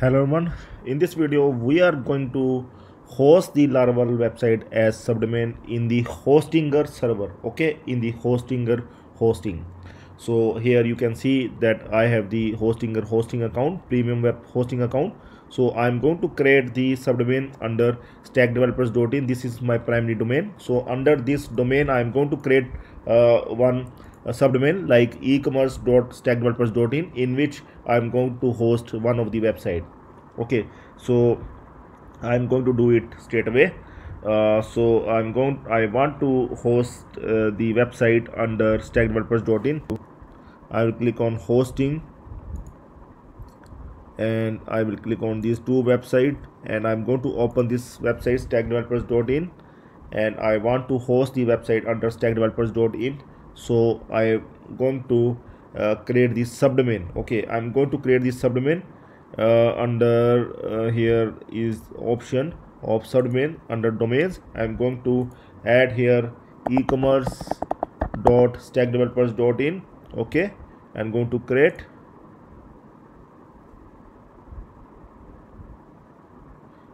hello everyone. In this video we are going to host the laravel website as subdomain in the hostinger server okay? In the hostinger hosting. So here you can see that i have the hostinger hosting account premium web hosting account. So i'm going to create the subdomain under stackdevelopers.in this is my primary domain. So under this domain i'm going to create uh, one subdomain like e-commerce.stackdevelopers.in in which i'm going to host one of the website. Okay so i'm going to do it straight away. Uh, so i'm going i want to host uh, the website under stackdevelopers.in i will click on hosting and i will click on these two website and i'm going to open this website stackdevelopers.in and i want to host the website under stackdevelopers.in so i'm going to uh, create this subdomain. Okay i'm going to create this subdomain. Uh, under uh, here is option of subdomain under domains. I'm going to add here e-commerce dot stack developers dot in. Okay i'm going to create.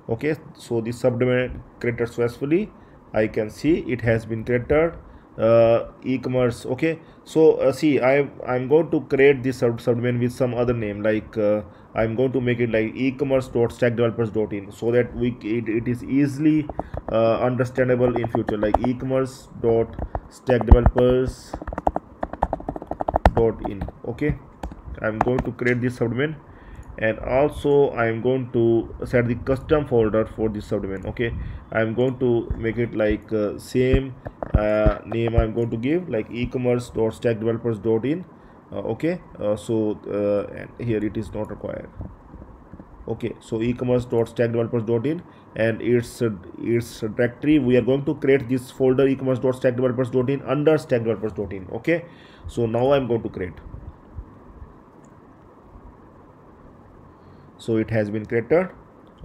Okay so the subdomain created successfully. I can see it has been created uh, e-commerce okay? So uh, see i i'm going to create this sub subdomain with some other name like uh, i'm going to make it like e-commerce.stackdevelopers.in so that we it, it is easily uh, understandable in future like e-commerce.stackdevelopers.in okay? I'm going to create this subdomain and also i'm going to set the custom folder for this subdomain okay? I'm going to make it like uh, same uh, name i'm going to give like e-commerce.stackdevelopers.in uh, okay? Uh, so uh, here it is not required. Okay so e-commerce.stackdevelopers.in and its its directory we are going to create this folder e-commerce.stackdevelopers.in under stackdevelopers.in okay? So now i'm going to create so it has been created.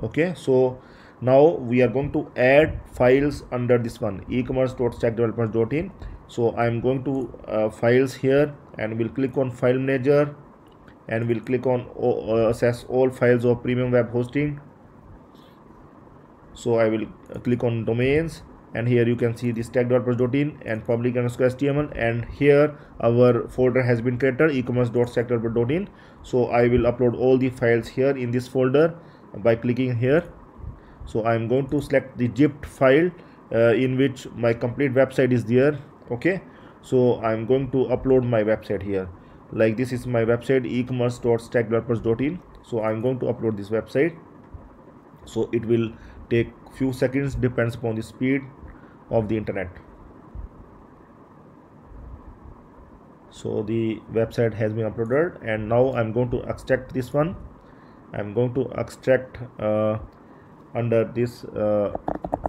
Okay so now we are going to add files under this one e-commerce.stackdevelopers.in so i'm going to uh, files here and we'll click on file manager and we'll click on uh, access all files of premium web hosting. So i will click on domains and here you can see this stackdevelopers.in and public underscore html. And here our folder has been created e-commerce.stackdeveloper.in so i will upload all the files here in this folder by clicking here. So i'm going to select the zipped file uh, in which my complete website is there okay? So i'm going to upload my website here. Like this is my website e-commerce.stackdevelopers.in so i'm going to upload this website. So it will take few seconds depends upon the speed of the internet. So the website has been uploaded and now i'm going to extract this one. I'm going to extract uh, under this uh,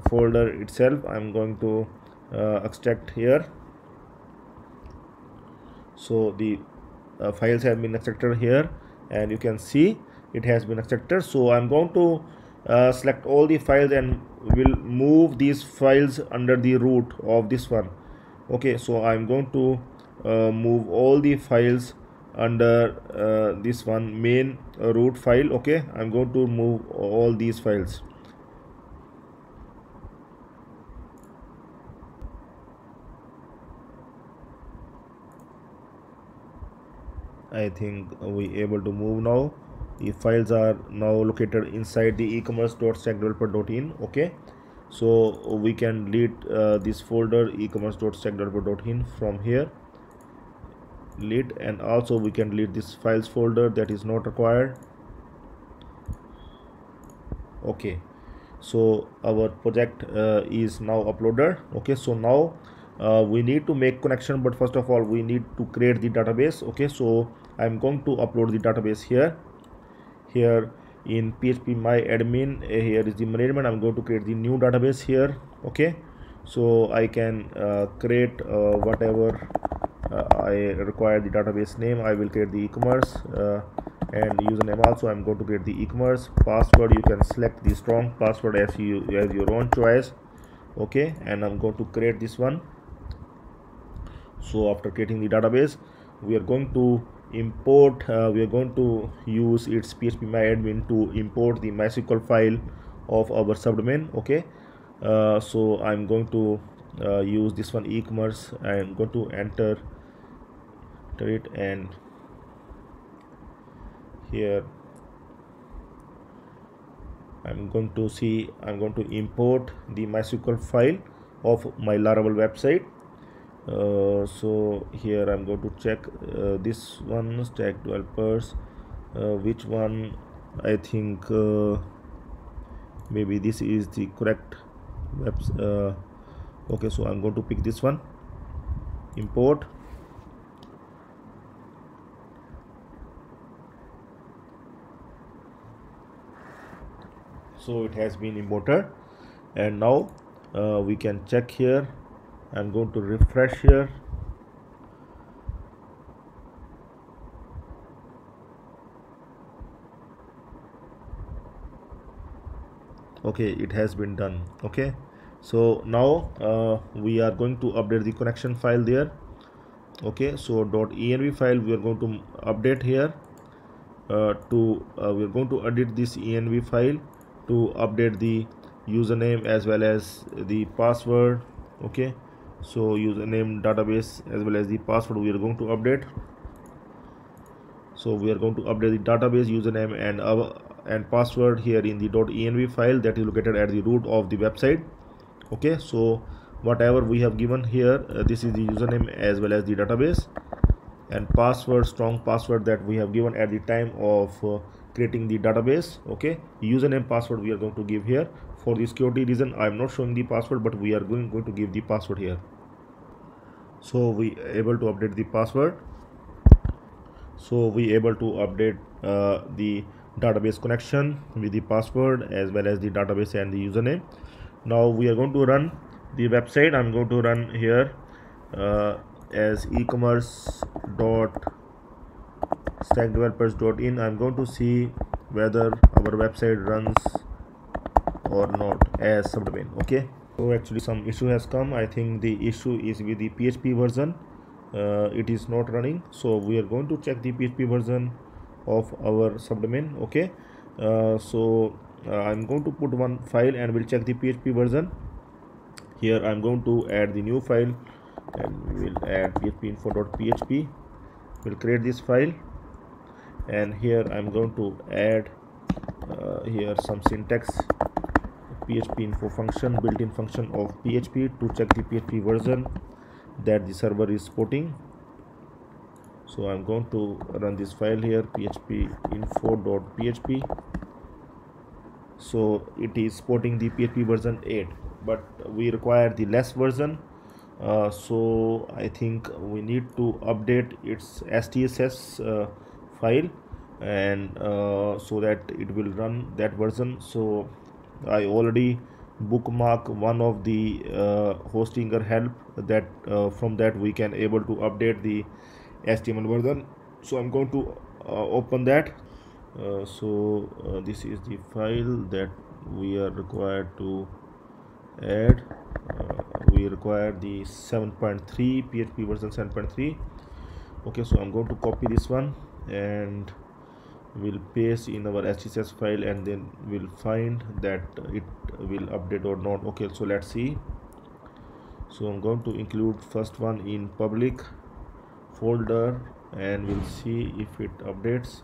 folder itself. I'm going to uh, extract here. So the uh, files have been extracted here and you can see it has been extracted. So i'm going to uh, select all the files and will move these files under the root of this one. Okay so i'm going to uh, move all the files under uh, this one main root file. Okay i'm going to move all these files. I think we able to move now the files are now located inside the e-commerce.stackdeveloper.in okay? So we can delete uh, this folder e-commerce.stackdeveloper.in from here. Delete and also we can delete this files folder that is not required. Okay. So our project uh, is now uploaded okay? So now uh, we need to make connection but first of all we need to create the database okay? So i'm going to upload the database here here in php my admin uh, here is the management. I'm going to create the new database here okay? So i can uh, create uh, whatever uh, i require the database name. I will create the e-commerce uh, and username also. I'm going to create the e-commerce. Password you can select the strong password as you as your own choice okay? And i'm going to create this one. So after creating the database we are going to import uh, we are going to use its phpMyAdmin to import the mysql file of our subdomain okay? Uh, so i'm going to uh, use this one e-commerce i'm going to enter it and here I'm going to see I'm going to import the MySQL file of my Laravel website uh, so here I'm going to check uh, this one stack developers uh, which one I think uh, maybe this is the correct webs uh, okay so I'm going to pick this one import. So it has been imported and now we can check here I'm going to refresh here. Okay it has been done. Okay so now uh, we are going to update the connection file there. Okay so .env file we are going to update here. Uh, to uh, we are going to edit this env file to update the username as well as the password. Okay so username database as well as the password we are going to update. So we are going to update the database username and and password here in the .env file that is located at the root of the website. Okay so whatever we have given here uh, this is the username as well as the database and password strong password that we have given at the time of uh, creating the database. Okay username password we are going to give here for the security reason i am not showing the password but we are going, going to give the password here. So we able to update the password. So we able to update uh, the database connection with the password as well as the database and the username. Now we are going to run the website. I'm going to run here uh, as e-commerce dot i'm going to see whether our website runs or not as subdomain okay? So actually some issue has come. I think the issue is with the php version. Uh, it is not running. So we are going to check the php version of our subdomain okay? Uh, so uh, i'm going to put one file and we'll check the php version. Here i'm going to add the new file and we will add phpinfo.php we'll create this file. And here I'm going to add uh, here some syntax php info function built-in function of php to check the php version that the server is supporting. So i'm going to run this file here php info.php so it is supporting the php version 8 but we require the less version. Uh, so i think we need to update its htaccess uh, file and uh, so that it will run that version. So i already bookmark one of the uh, hostinger help that uh, from that we can able to update the html version. So i'm going to uh, open that. Uh, so uh, this is the file that we are required to add. We require the 7.3 php version 7.3 okay so i'm going to copy this one and we'll paste in our htaccess file and then we'll find that it will update or not. Okay so let's see. So I'm going to include first one in public folder and we'll see if it updates.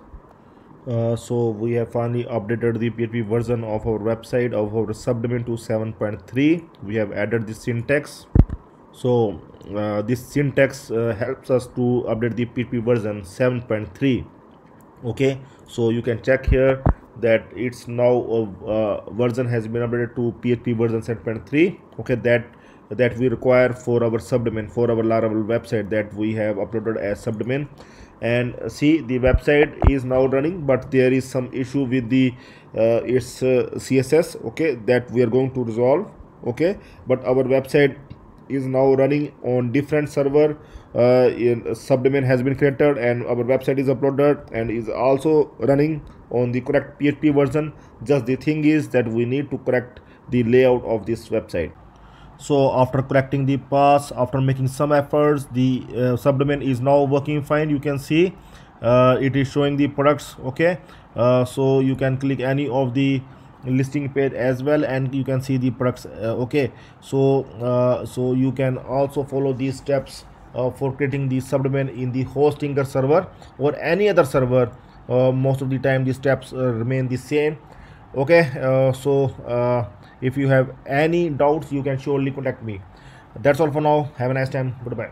Uh, so we have finally updated the PHP version of our website of our subdomain to 7.3 we have added the syntax. So uh, this syntax uh, helps us to update the PHP version 7.3 okay so you can check here that it's now uh, version has been updated to php version 7.3 okay that that we require for our subdomain for our laravel website that we have uploaded as subdomain. And see the website is now running but there is some issue with the uh, its uh, css okay that we are going to resolve okay. But our website is now running on different server. Uh, in subdomain has been created and our website is uploaded and is also running on the correct php version. Just the thing is that we need to correct the layout of this website. So after correcting the paths after making some efforts the uh, subdomain is now working fine. You can see uh, it is showing the products. Okay. Uh, so you can click any of the listing page as well and you can see the products uh, okay. So uh, so you can also follow these steps uh, for creating the subdomain in the hostinger server or any other server. Most of the time the steps remain the same okay. So if you have any doubts you can surely contact me. That's all for now. Have a nice time. Goodbye